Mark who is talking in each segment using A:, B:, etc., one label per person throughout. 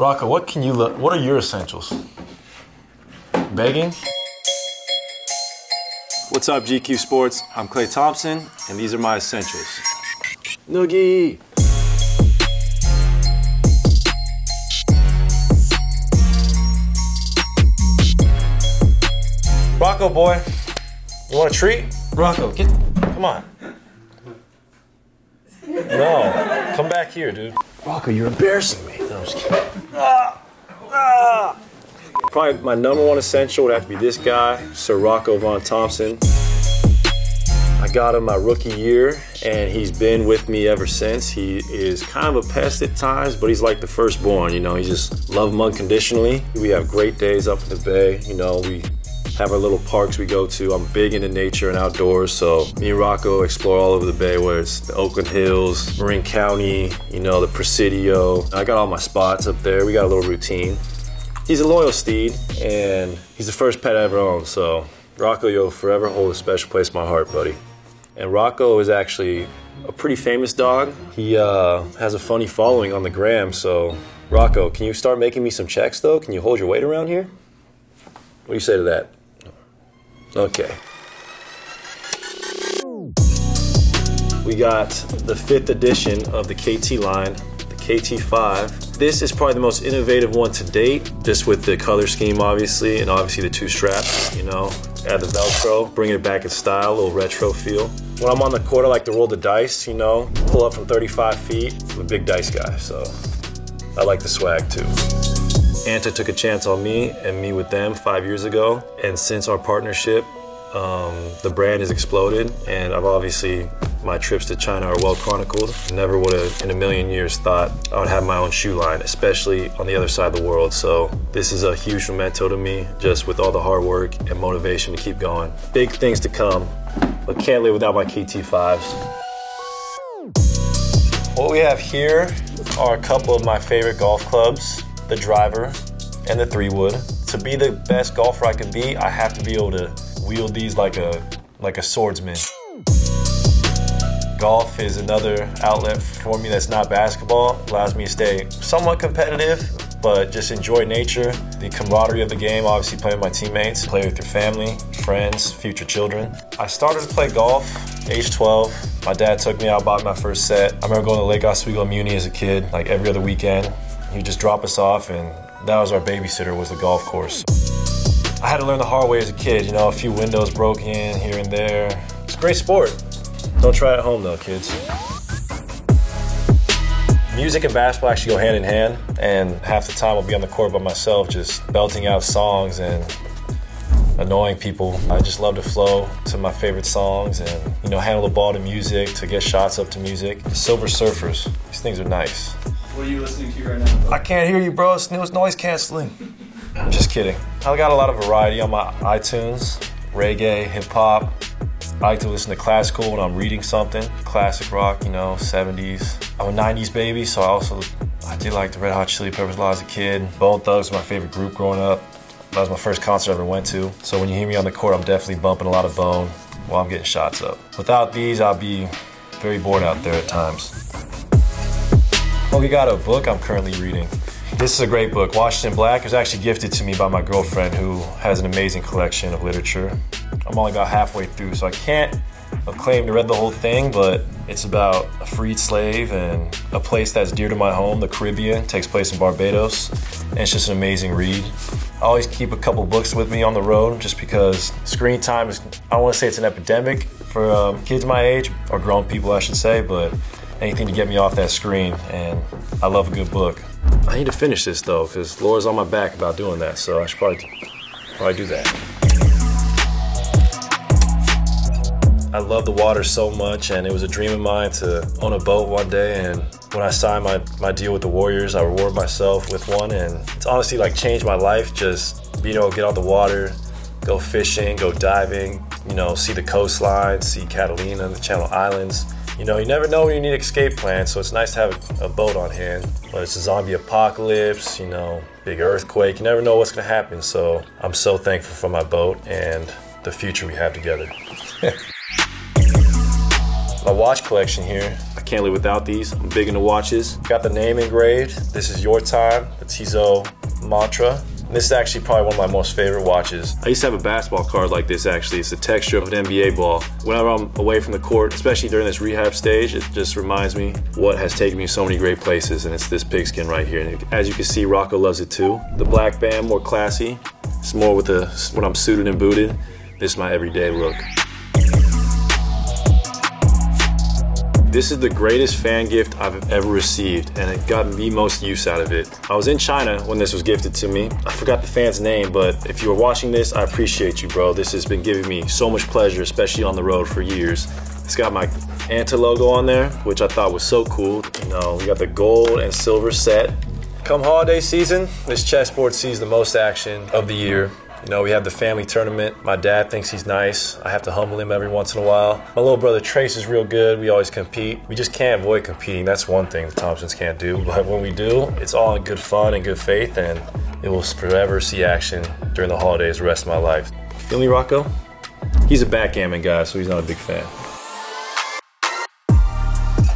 A: Rocco, what can you look? What are your essentials? Begging. What's up, GQ Sports? I'm Klay Thompson, and these are my essentials. Noogie. Rocco, boy, you want a treat? Rocco, get, come on. No, come back here, dude. Rocco, you're embarrassing me. No, I'm just kidding. Ah, ah. Probably my number one essential would have to be this guy, Sir Rocco Von Thompson. I got him my rookie year, and he's been with me ever since. He is kind of a pest at times, but he's like the firstborn. You know, he just love him unconditionally. We have great days up in the bay. You know, we have our little parks we go to. I'm big into nature and outdoors, so me and Rocco explore all over the bay, whether it's the Oakland Hills, Marin County, you know, the Presidio. I got all my spots up there. We got a little routine. He's a loyal steed, and he's the first pet I ever owned, so Rocco, you'll forever hold a special place in my heart, buddy. And Rocco is actually a pretty famous dog. He uh, has a funny following on the gram, so Rocco, can you start making me some checks though? Can you hold your weight around here? What do you say to that? Okay. We got the fifth edition of the KT line, the KT5. This is probably the most innovative one to date, just with the color scheme, obviously, and obviously the two straps, you know. Add the Velcro, bring it back in style, a little retro feel. When I'm on the court, I like to roll the dice, you know, pull up from 35 feet. I'm a big dice guy, so I like the swag too. Anta took a chance on me and me with them five years ago. And since our partnership, um, the brand has exploded. And I've obviously, my trips to China are well chronicled. Never would have in a million years thought I would have my own shoe line, especially on the other side of the world. So this is a huge memento to me, just with all the hard work and motivation to keep going. Big things to come, but can't live without my KT5s. What we have here are a couple of my favorite golf clubs the driver and the three wood. To be the best golfer I can be, I have to be able to wield these like a like a swordsman. Golf is another outlet for me that's not basketball. Allows me to stay somewhat competitive, but just enjoy nature, the camaraderie of the game, obviously playing with my teammates, play with your family, friends, future children. I started to play golf age 12. My dad took me out, bought my first set. I remember going to Lake Oswego Muni as a kid, like every other weekend. He'd just drop us off, and that was our babysitter, was the golf course. I had to learn the hard way as a kid, you know, a few windows broke in here and there. It's a great sport. Don't try it at home though, kids. Music and basketball actually go hand in hand, and half the time I'll be on the court by myself just belting out songs and annoying people. I just love to flow to my favorite songs and, you know, handle the ball to music, to get shots up to music. Silver Surfers, these things are nice.
B: What are you listening to right now?
A: I can't hear you, bro. It's noise canceling. I'm just kidding. I got a lot of variety on my iTunes reggae, hip hop. I like to listen to classical when I'm reading something, classic rock, you know, 70s. I'm a 90s baby, so I also I did like the Red Hot Chili Peppers a lot as a kid. Bone Thugs was my favorite group growing up. That was my first concert I ever went to. So when you hear me on the court, I'm definitely bumping a lot of bone while I'm getting shots up. Without these, I'll be very bored out there at times. Well, we got a book I'm currently reading. This is a great book. Washington Black is actually gifted to me by my girlfriend who has an amazing collection of literature. I'm only about halfway through, so I can't claim to read the whole thing, but it's about a freed slave and a place that's dear to my home, the Caribbean. It takes place in Barbados, and it's just an amazing read. I always keep a couple books with me on the road just because screen time is, I want to say it's an epidemic for um, kids my age, or grown people, I should say, but anything to get me off that screen, and I love a good book. I need to finish this though, because Laura's on my back about doing that, so I should probably, probably do that. I love the water so much, and it was a dream of mine to own a boat one day. And when I signed my, my deal with the Warriors, I rewarded myself with one, and it's honestly like changed my life. Just being able to get on the water, go fishing, go diving, you know, see the coastline, see Catalina, the Channel Islands. You know, you never know when you need escape plans, so it's nice to have a boat on hand. But it's a zombie apocalypse, you know, big earthquake, you never know what's gonna happen. So I'm so thankful for my boat and the future we have together. My watch collection here. I can't live without these. I'm big into watches. Got the name engraved. This is your time, the Tissot mantra. This is actually probably one of my most favorite watches. I used to have a basketball card like this actually. It's the texture of an NBA ball. Whenever I'm away from the court, especially during this rehab stage, it just reminds me what has taken me to so many great places and it's this pigskin right here. And as you can see, Rocco loves it too. The black band, more classy. It's more with the, when I'm suited and booted. This is my everyday look. This is the greatest fan gift I've ever received, and it got the most use out of it. I was in China when this was gifted to me. I forgot the fan's name, but if you are watching this, I appreciate you, bro. This has been giving me so much pleasure, especially on the road for years. It's got my Anta logo on there, which I thought was so cool. You know, we got the gold and silver set. Come holiday season, this chessboard sees the most action of the year. You know, we have the family tournament. My dad thinks he's nice. I have to humble him every once in a while. My little brother Trace is real good. We always compete. We just can't avoid competing. That's one thing the Thompsons can't do. But when we do, it's all in good fun and good faith, and it will forever see action during the holidays the rest of my life. Feel me, Rocco? He's a backgammon guy, so he's not a big fan.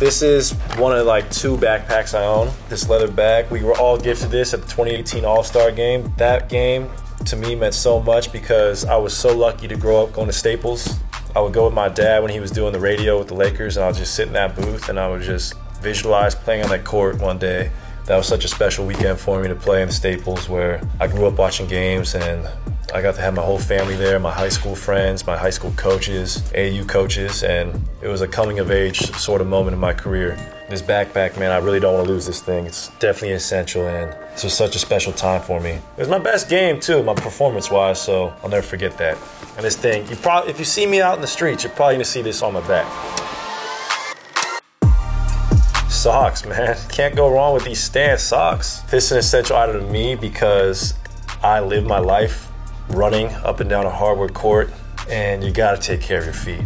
A: This is one of like two backpacks I own. This leather bag. We were all gifted this at the 2018 All-Star game. That game to me meant so much because I was so lucky to grow up going to Staples. I would go with my dad when he was doing the radio with the Lakers, and I would just sit in that booth and I would just visualize playing on that court one day. That was such a special weekend for me to play in the Staples where I grew up watching games and I got to have my whole family there, my high school friends, my high school coaches, AU coaches, and it was a coming of age sort of moment in my career. This backpack, man, I really don't want to lose this thing. It's definitely essential, and this was such a special time for me. It was my best game too, my performance-wise, so I'll never forget that. And this thing, you probably, if you see me out in the streets, you're probably gonna see this on my back. Socks, man. Can't go wrong with these Stance socks. This is an essential item to me because I live my life running up and down a hardwood court, and you gotta take care of your feet.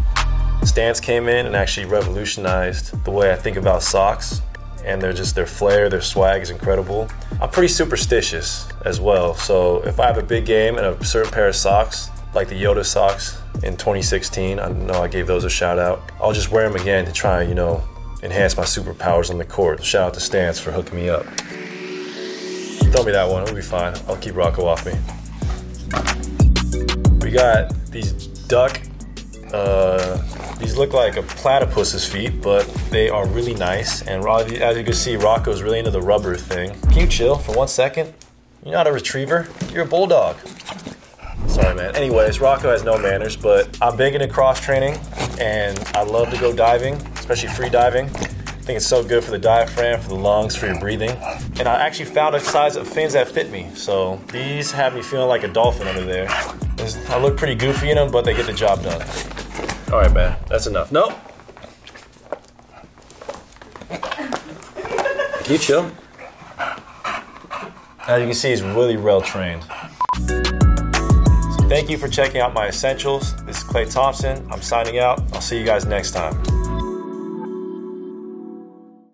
A: Stance came in and actually revolutionized the way I think about socks, and they're just their flair, their swag is incredible. I'm pretty superstitious as well, so if I have a big game and a certain pair of socks, like the Yoda socks in 2016, I know I gave those a shout out. I'll just wear them again to try, you know, enhance my superpowers on the court. Shout out to Stance for hooking me up. Throw me that one, it'll be fine. I'll keep Rocco off me. We got these duck, uh, these look like a platypus's feet, but they are really nice. And as you can see, Rocco's really into the rubber thing. Can you chill for one second? You're not a retriever, you're a bulldog. Sorry, man. Anyways, Rocco has no manners, but I'm big into cross training and I love to go diving, especially free diving think it's so good for the diaphragm, for the lungs, for your breathing. And I actually found a size of fins that fit me. So these have me feeling like a dolphin under there. I look pretty goofy in them, but they get the job done. All right, man, that's enough. Nope. Can you chill? As you can see, he's really well trained. So thank you for checking out my essentials. This is Klay Thompson. I'm signing out. I'll see you guys next time.